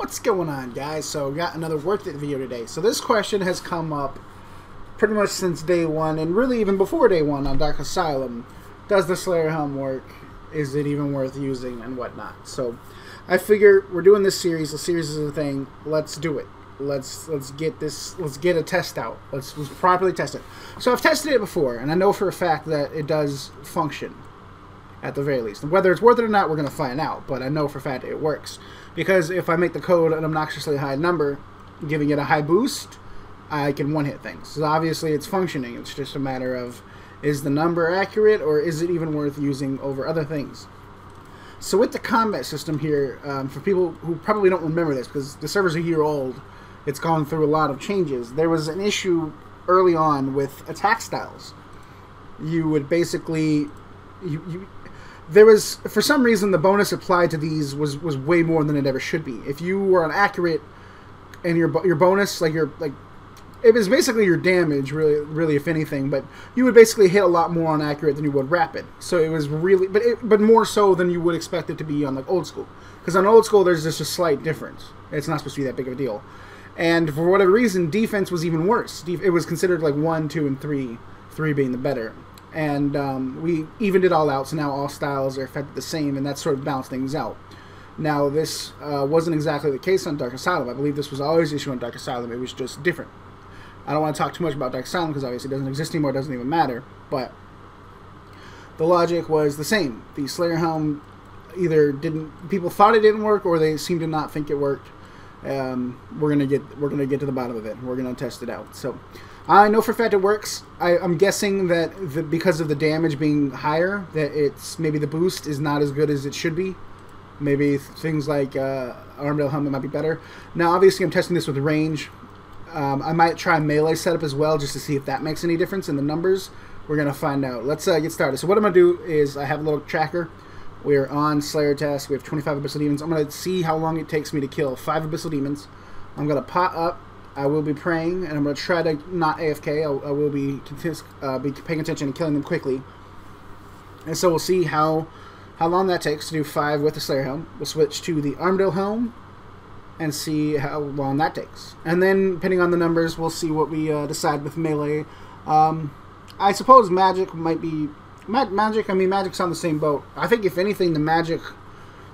What's going on, guys? So, we got another Worth It video today. So, this question has come up pretty much since day one, and really even before day one on Dark Asylum. Does the Slayer Helm work? Is it even worth using, and whatnot? So, I figure we're doing this series. The series is a thing. Let's do it. Let's let's get this. Let's get a test out. Let's, let's properly test it. So, I've tested it before, and I know for a fact that it does function at the very least. And whether it's worth it or not, we're going to find out. But I know for a fact it works. Because if I make the code an obnoxiously high number, giving it a high boost, I can one-hit things. So obviously it's functioning. It's just a matter of, is the number accurate or is it even worth using over other things? So with the combat system here, um, for people who probably don't remember this, because the server's a year old, it's gone through a lot of changes. There was an issue early on with attack styles. You would basically, you, you there was for some reason the bonus applied to these was was way more than it ever should be. If you were an accurate and your your bonus like your like it was basically your damage really really if anything, but you would basically hit a lot more on accurate than you would rapid. So it was really but it, but more so than you would expect it to be on like old school. Because on old school there's just a slight difference. It's not supposed to be that big of a deal. And for whatever reason, defense was even worse. It was considered like one, two, and three, three being the better and um, we evened it all out. So now all styles are affected the same, and that sort of balanced things out. Now this uh, wasn't exactly the case on Dark Asylum. I believe this was always the issue on Dark Asylum. It was just different. I don't want to talk too much about Dark Asylum because obviously it doesn't exist anymore. It doesn't even matter. But the logic was the same. The Slayer Helm either didn't people thought it didn't work or they seemed to not think it worked. Um, we're gonna get we're gonna get to the bottom of it. We're gonna test it out. So I know for a fact it works. I, am guessing that the, because of the damage being higher, that it's maybe the boost is not as good as it should be. Maybe things like uh, Armadyl helmet might be better. Now, obviously, I'm testing this with range. Um, I might try melee setup as well, just to see if that makes any difference in the numbers. We're gonna find out. Let's uh, get started. So what I'm gonna do is I have a little tracker. We're on Slayer test. We have 25 Abyssal Demons. I'm gonna see how long it takes me to kill five Abyssal Demons. I'm gonna pot up I will be praying, and I'm going to try to not AFK. I, I will be uh, be paying attention and killing them quickly. And so we'll see how how long that takes to do five with the Slayer Helm. We'll switch to the Armadyl Helm and see how long that takes. And then, depending on the numbers, we'll see what we uh, decide with melee. Um, I suppose magic might be magic. I mean, magic's on the same boat. I think if anything, the magic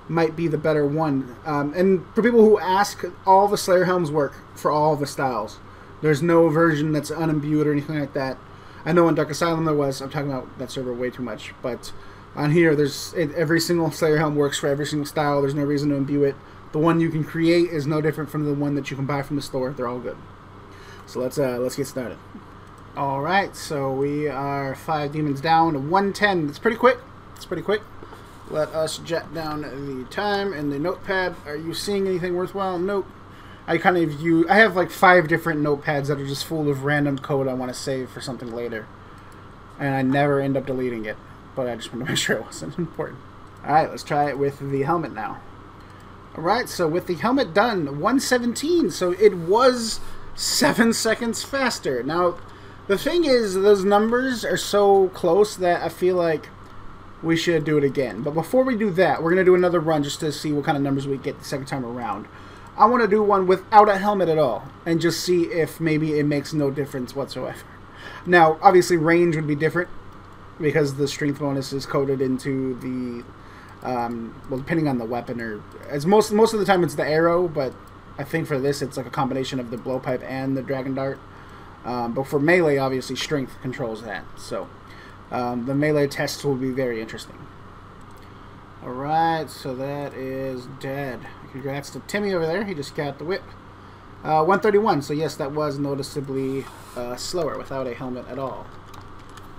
might be the better one. Um, and for people who ask, all the Slayer helms work for all the styles. There's no version that's unimbued or anything like that. I know on Dark Asylum there was. I'm talking about that server way too much, but on here, there's it, every single Slayer helm works for every single style. There's no reason to imbue it. The one you can create is no different from the one that you can buy from the store. They're all good. So let's uh, let's get started. All right, so we are five demons down to 110. That's pretty quick. It's pretty quick. Let us jot down the time in the notepad. Are you seeing anything worthwhile? Nope. I kind of use. I have like five different notepads that are just full of random code I want to save for something later, and I never end up deleting it. But I just want to make sure it wasn't important. All right, let's try it with the helmet now. All right, so with the helmet done, 117. So it was seven seconds faster. Now, the thing is, those numbers are so close that I feel like we should do it again. But before we do that, we're going to do another run just to see what kind of numbers we get the second time around. I want to do one without a helmet at all and just see if maybe it makes no difference whatsoever. Now, obviously, range would be different because the strength bonus is coded into the um, well, depending on the weapon or as most most of the time it's the arrow, but I think for this it's like a combination of the blowpipe and the dragon dart. Um, but for melee, obviously, strength controls that. So um, the melee tests will be very interesting. Alright, so that is dead. Congrats to Timmy over there. He just got the whip. Uh, 131, so yes, that was noticeably uh, slower without a helmet at all.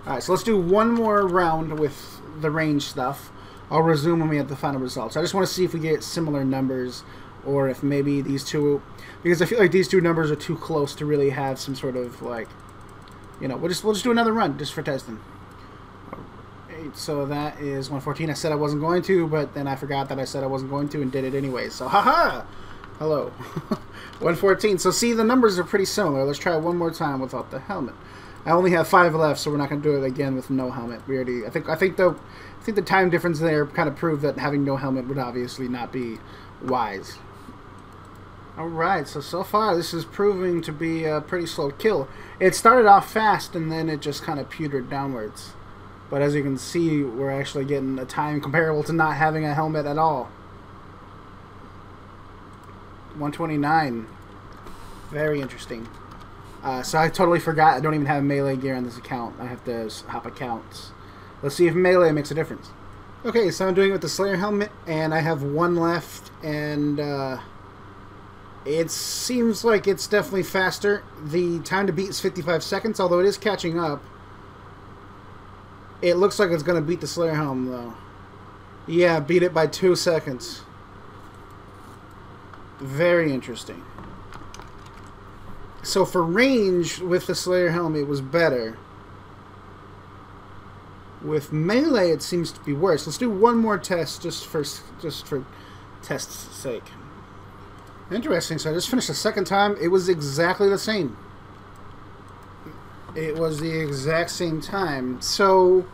Alright, so let's do one more round with the range stuff. I'll resume when we have the final results. I just want to see if we get similar numbers or if maybe these two... Because I feel like these two numbers are too close to really have some sort of, like... You know, we'll just, we'll just do another run just for testing so that is 114. I said I wasn't going to, but then I forgot that I said I wasn't going to and did it anyway. So, haha! Hello. 114. So, see, the numbers are pretty similar. Let's try one more time without the helmet. I only have five left, so we're not going to do it again with no helmet. We already, I think, I think the, I think the time difference there kind of proved that having no helmet would obviously not be wise. Alright, so so far this is proving to be a pretty slow kill. It started off fast and then it just kind of pewtered downwards. But as you can see, we're actually getting a time comparable to not having a helmet at all. 129. Very interesting. Uh, so I totally forgot I don't even have melee gear on this account. I have to hop accounts. Let's see if melee makes a difference. Okay, so I'm doing it with the Slayer helmet, and I have one left, and uh, it seems like it's definitely faster. The time to beat is 55 seconds, although it is catching up. It looks like it's going to beat the Slayer helm, though. Yeah, beat it by two seconds. Very interesting. So for range, with the Slayer helm, it was better. With melee, it seems to be worse. Let's do one more test, just for just for test's sake. Interesting. So I just finished the second time. It was exactly the same. It was the exact same time. So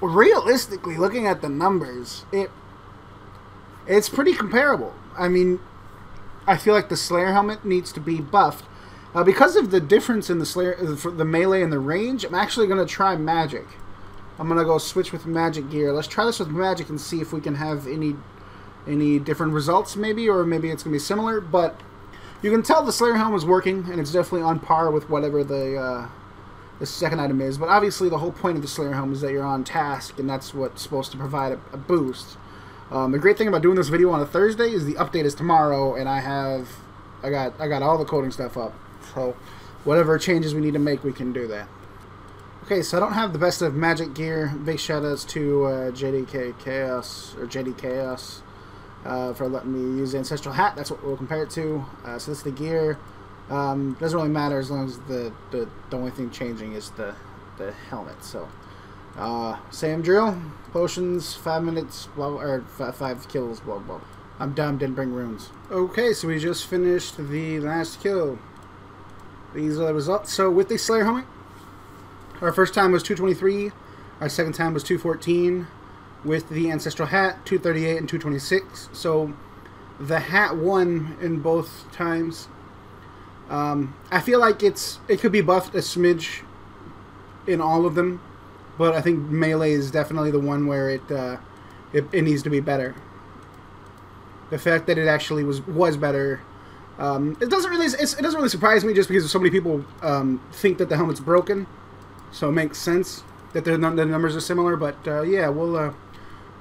realistically, looking at the numbers, it it's pretty comparable. I mean, I feel like the Slayer helmet needs to be buffed. Uh, because of the difference in the Slayer, the melee and the range, I'm actually going to try magic. I'm going to go switch with magic gear. Let's try this with magic and see if we can have any any different results maybe, or maybe it's going to be similar, but you can tell the Slayer Helm is working, and it's definitely on par with whatever the, uh, the second item is, but obviously the whole point of the Slayer Helm is that you're on task, and that's what's supposed to provide a, a boost. Um, the great thing about doing this video on a Thursday is the update is tomorrow, and I have, I got, I got all the coding stuff up, so whatever changes we need to make, we can do that. Okay, so I don't have the best of magic gear. Big shoutouts to uh, JDK Chaos, or JD Chaos uh, for letting me use the Ancestral Hat. That's what we'll compare it to. Uh, so this is the gear. Um, doesn't really matter as long as the, the, the only thing changing is the, the helmet. So uh, same drill. Potions, five minutes, blah, or five, five kills, blah, blah. I'm dumb, didn't bring runes. Okay, so we just finished the last kill. These are the results. So with the Slayer helmet, our first time was 223. Our second time was 214 with the Ancestral Hat, 238 and 226. So the hat won in both times. Um, I feel like it's it could be buffed a smidge in all of them, but I think melee is definitely the one where it uh, it, it, needs to be better. The fact that it actually was was better, um, it doesn't really it doesn't really surprise me just because so many people um, think that the helmet's broken, so it makes sense that the, the numbers are similar. But uh, yeah, we'll. Uh,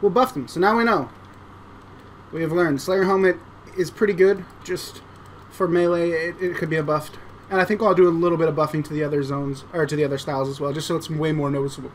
we'll buff them. So now we know. We have learned. Slayer Helmet is pretty good. Just for melee, it, it could be a buffed. And I think I'll do a little bit of buffing to the other zones, or to the other styles as well, just so it's way more noticeable.